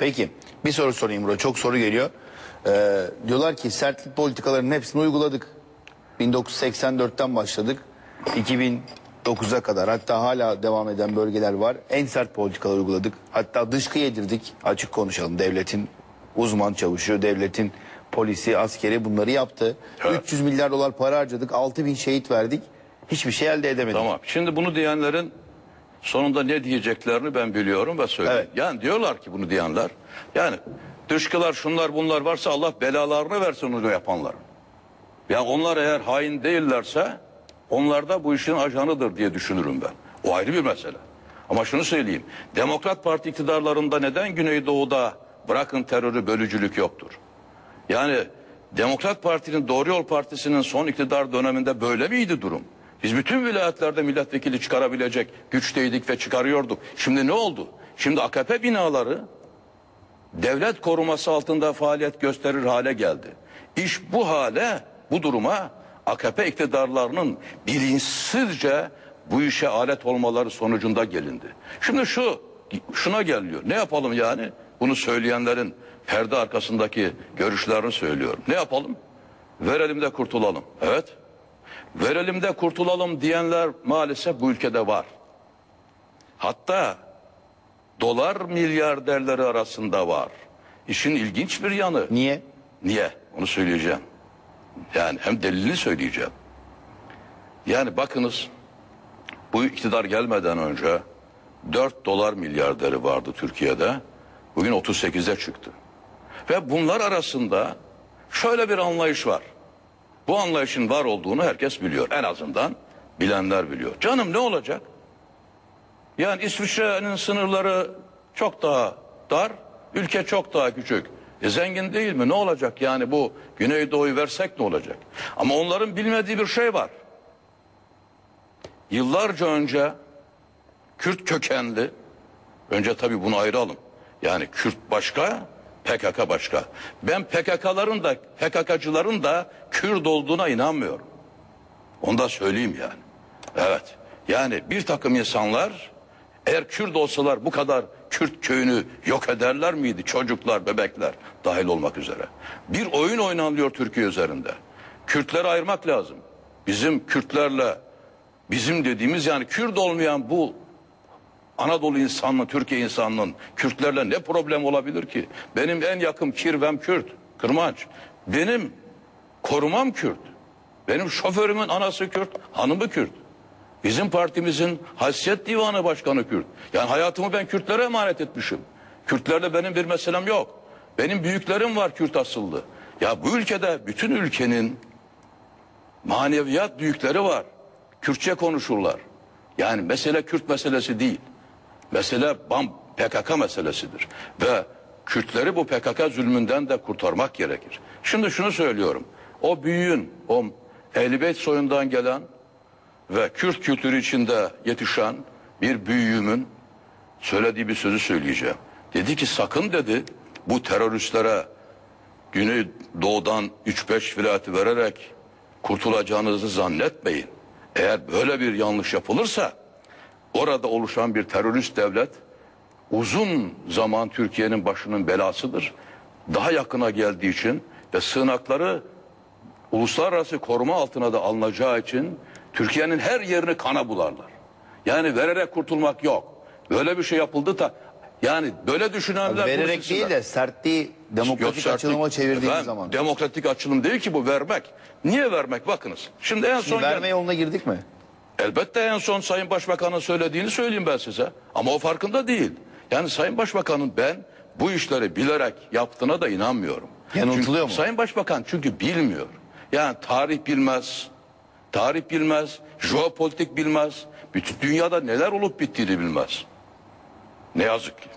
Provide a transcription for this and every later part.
Peki bir soru sorayım burada. Çok soru geliyor. Ee, diyorlar ki sertlik politikalarının hepsini uyguladık. 1984'ten başladık. 2009'a kadar hatta hala devam eden bölgeler var. En sert politikalar uyguladık. Hatta dışkı yedirdik. Açık konuşalım. Devletin uzman çavuşu, devletin polisi, askeri bunları yaptı. Evet. 300 milyar dolar para harcadık. 6 bin şehit verdik. Hiçbir şey elde edemedik. Tamam. Şimdi bunu diyenlerin sonunda ne diyeceklerini ben biliyorum ve söyleyeyim. Evet. Yani diyorlar ki bunu diyenler. Yani dışkılar şunlar bunlar varsa Allah belalarını versin onu yapanlar. Ya onlar eğer hain değillerse onlar da bu işin ajanıdır diye düşünürüm ben. O ayrı bir mesele. Ama şunu söyleyeyim. Demokrat Parti iktidarlarında neden Güneydoğu'da bırakın terörü bölücülük yoktur? Yani Demokrat Parti'nin Doğru Yol Partisi'nin son iktidar döneminde böyle miydi durum? Biz bütün vilayetlerde milletvekili çıkarabilecek güçteydik ve çıkarıyorduk. Şimdi ne oldu? Şimdi AKP binaları devlet koruması altında faaliyet gösterir hale geldi. İş bu hale, bu duruma AKP iktidarlarının bilinçsizce bu işe alet olmaları sonucunda gelindi. Şimdi şu, şuna geliyor. Ne yapalım yani? Bunu söyleyenlerin perde arkasındaki görüşlerini söylüyorum. Ne yapalım? Verelim de kurtulalım. Evet. Verelim de kurtulalım diyenler maalesef bu ülkede var. Hatta dolar milyarderleri arasında var. İşin ilginç bir yanı. Niye? Niye? Onu söyleyeceğim. Yani hem delilini söyleyeceğim. Yani bakınız bu iktidar gelmeden önce 4 dolar milyarderi vardı Türkiye'de. Bugün 38'e çıktı. Ve bunlar arasında şöyle bir anlayış var. Bu anlayışın var olduğunu herkes biliyor. En azından bilenler biliyor. Canım ne olacak? Yani İsviçre'nin sınırları çok daha dar, ülke çok daha küçük. E zengin değil mi? Ne olacak yani bu Güneydoğu'yu versek ne olacak? Ama onların bilmediği bir şey var. Yıllarca önce Kürt kökenli, önce tabii bunu ayıralım. Yani Kürt başka, PKK başka. Ben PKK'ların da, PKK'cıların da Kürt olduğuna inanmıyorum. Onu da söyleyeyim yani. Evet. Yani bir takım insanlar eğer Kürt olsalar bu kadar Kürt köyünü yok ederler miydi? Çocuklar, bebekler dahil olmak üzere. Bir oyun oynanıyor Türkiye üzerinde. Kürtleri ayırmak lazım. Bizim Kürtlerle bizim dediğimiz yani Kürt olmayan bu Anadolu insanının, Türkiye insanının Kürtlerle ne problem olabilir ki? Benim en yakın kirvem Kürt, Kırmanç. Benim korumam Kürt. Benim şoförümün anası Kürt, hanımı Kürt. Bizim partimizin haysiyet divanı başkanı Kürt. Yani hayatımı ben Kürtlere emanet etmişim. Kürtlerle benim bir meselem yok. Benim büyüklerim var Kürt asıllı. Ya bu ülkede bütün ülkenin maneviyat büyükleri var. Kürtçe konuşurlar. Yani mesele Kürt meselesi değil. Mesele BAM PKK meselesidir. Ve Kürtleri bu PKK zulmünden de kurtarmak gerekir. Şimdi şunu söylüyorum. O büyüğün, o Ehl-i Beyt soyundan gelen ve Kürt kültürü içinde yetişen bir büyüğümün söylediği bir sözü söyleyeceğim. Dedi ki sakın dedi bu teröristlere Güneydoğu'dan 3-5 vilayeti vererek kurtulacağınızı zannetmeyin. Eğer böyle bir yanlış yapılırsa orada oluşan bir terörist devlet uzun zaman Türkiye'nin başının belasıdır. Daha yakına geldiği için ve sığınakları uluslararası koruma altına da alınacağı için Türkiye'nin her yerini kana bularlar. Yani vererek kurtulmak yok. Böyle bir şey yapıldı da yani böyle düşünenler Vererek konuşsunlar. değil de sertliği demokratik Yok, sertlik- açılıma çevirdiğimiz Efendim, zaman. Demokratik açılım değil ki bu vermek. Niye vermek bakınız. Şimdi en son Şimdi verme gel- yoluna girdik mi? Elbette en son Sayın Başbakan'ın söylediğini söyleyeyim ben size. Ama o farkında değil. Yani Sayın Başbakan'ın ben bu işleri bilerek yaptığına da inanmıyorum. Yanıltılıyor mu? Sayın Başbakan çünkü bilmiyor. Yani tarih bilmez. Tarih bilmez. Jeopolitik bilmez. Bütün dünyada neler olup bittiğini bilmez. Ne yazık ki.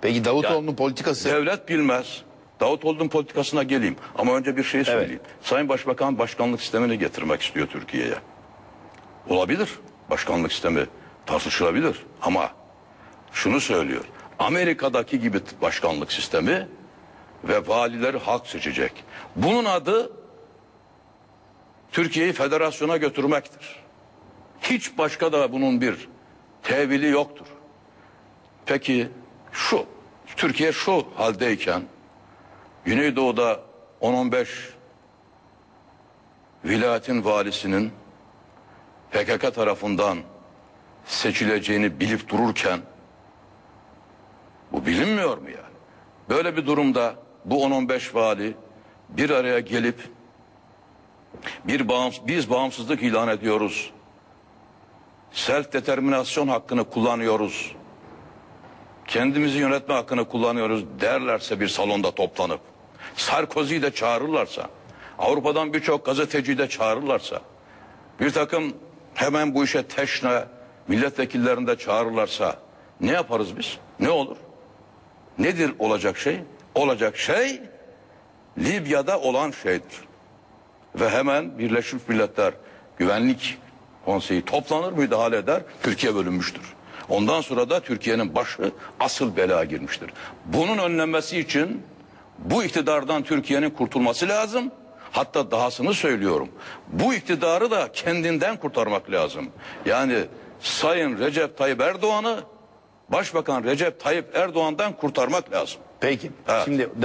Peki Davutoğlu'nun politikası Devlet bilmez. Davutoğlu'nun politikasına geleyim. Ama önce bir şey söyleyeyim. Sayın Başbakan başkanlık sistemini getirmek istiyor Türkiye'ye. Olabilir. Başkanlık sistemi tartışılabilir. Ama şunu söylüyor. Amerika'daki gibi başkanlık sistemi ve valileri halk seçecek. Bunun adı Türkiye'yi federasyona götürmektir. Hiç başka da bunun bir tevili yoktur. Peki şu Türkiye şu haldeyken Güneydoğu'da 10-15 vilayetin valisinin PKK tarafından seçileceğini bilip dururken bu bilinmiyor mu yani? Böyle bir durumda bu 10-15 vali bir araya gelip bir bağımsız, biz bağımsızlık ilan ediyoruz. Self determinasyon hakkını kullanıyoruz. Kendimizi yönetme hakkını kullanıyoruz derlerse bir salonda toplanıp Sarkozy'yi de çağırırlarsa Avrupa'dan birçok gazeteciyi de çağırırlarsa bir takım hemen bu işe teşne milletvekillerini de çağırırlarsa ne yaparız biz? Ne olur? Nedir olacak şey? Olacak şey Libya'da olan şeydir. Ve hemen Birleşmiş Milletler Güvenlik Konseyi toplanır, müdahale eder. Türkiye bölünmüştür. Ondan sonra da Türkiye'nin başı asıl belaya girmiştir. Bunun önlenmesi için bu iktidardan Türkiye'nin kurtulması lazım. Hatta dahasını söylüyorum. Bu iktidarı da kendinden kurtarmak lazım. Yani Sayın Recep Tayyip Erdoğan'ı Başbakan Recep Tayyip Erdoğan'dan kurtarmak lazım. Peki. Evet. Şimdi